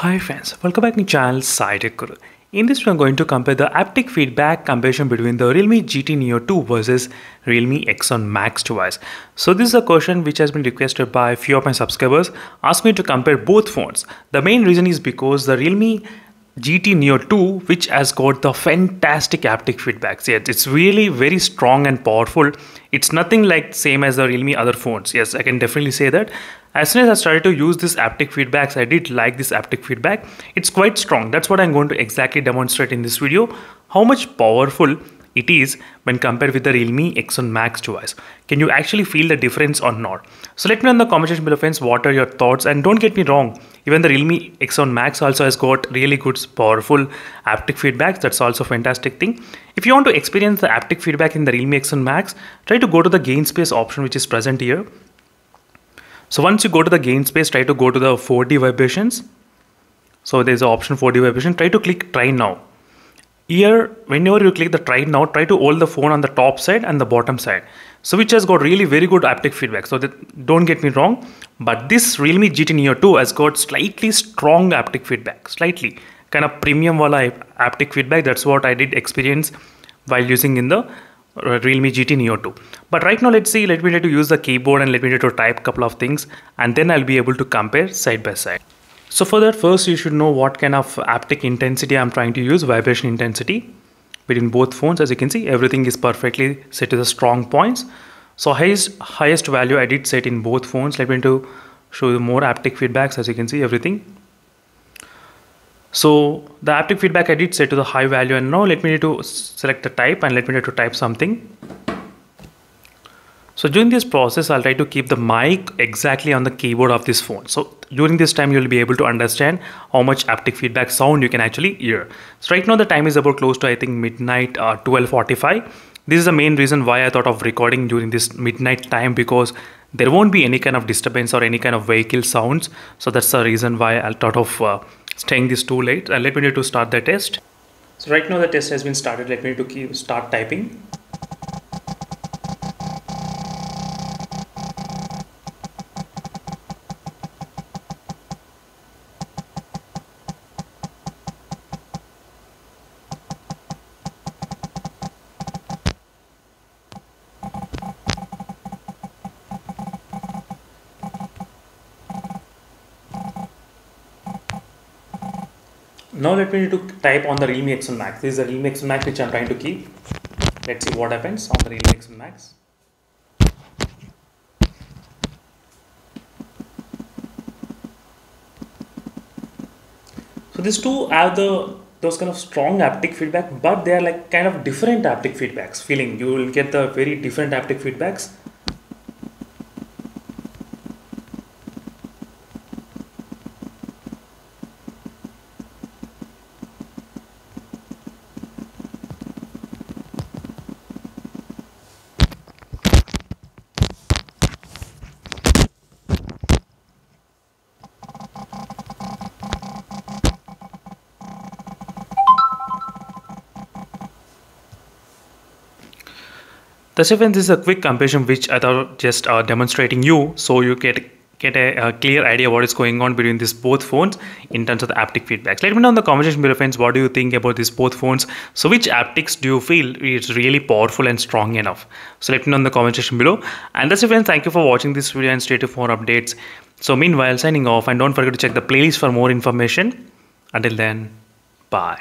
Hi friends, welcome back to my channel Sai Tech In this video, I'm going to compare the haptic feedback comparison between the Realme GT Neo 2 versus Realme X7 Max device. So this is a question which has been requested by a few of my subscribers. Ask me to compare both phones. The main reason is because the Realme GT Neo 2 which has got the fantastic haptic feedbacks. Yes, it's really very strong and powerful. It's nothing like same as the Realme other phones. Yes, I can definitely say that. As soon as I started to use this haptic feedbacks, I did like this haptic feedback. It's quite strong. That's what I'm going to exactly demonstrate in this video. How much powerful it is when compared with the Realme X7 Max device. Can you actually feel the difference or not? So let me know in the comment section below friends what are your thoughts and don't get me wrong even the Realme X7 Max also has got really good powerful haptic feedback that's also a fantastic thing. If you want to experience the haptic feedback in the Realme X7 Max try to go to the game space option which is present here. So once you go to the game space try to go to the 4D vibrations. So there's an option 4D vibration try to click try now here whenever you click the try now try to hold the phone on the top side and the bottom side so which has got really very good haptic feedback. So that don't get me wrong but this realme gt neo 2 has got slightly strong haptic feedback slightly. Kind of premium wala haptic feedback that's what i did experience while using in the uh, realme gt neo 2 but right now let's see let me try to use the keyboard and let me try to type couple of things and then i'll be able to compare side by side so for that first you should know what kind of haptic intensity I'm trying to use, vibration intensity between both phones. As you can see, everything is perfectly set to the strong points. So highest, highest value I did set in both phones. Let me to show you more haptic feedbacks. As you can see, everything. So the haptic feedback I did set to the high value and now let me to select the type and let me to type something. So during this process, I'll try to keep the mic exactly on the keyboard of this phone. So during this time, you'll be able to understand how much haptic feedback sound you can actually hear. So right now the time is about close to, I think midnight uh, 12.45. This is the main reason why I thought of recording during this midnight time because there won't be any kind of disturbance or any kind of vehicle sounds. So that's the reason why I thought of uh, staying this too late. Uh, let me need to start the test. So right now the test has been started. Let me to keep, start typing. Now let me need to type on the Realme X7 Max. This is the Realme X7 Max which I'm trying to keep. Let's see what happens on the Realme X7 Max. So these two have the those kind of strong haptic feedback, but they are like kind of different haptic feedbacks. Feeling you will get the very different haptic feedbacks Thus event this is a quick comparison which I thought just uh, demonstrating you so you get get a, a, clear idea what is going on between these both phones in terms of the haptic feedbacks. Let me know in the comment section below friends what do you think about these both phones. So which haptics do you feel is really powerful and strong enough? So let me know in the comment section below. And that's it friends. Thank you for watching this video and stay tuned for updates. So meanwhile signing off and don't forget to check the playlist for more information. Until then, bye.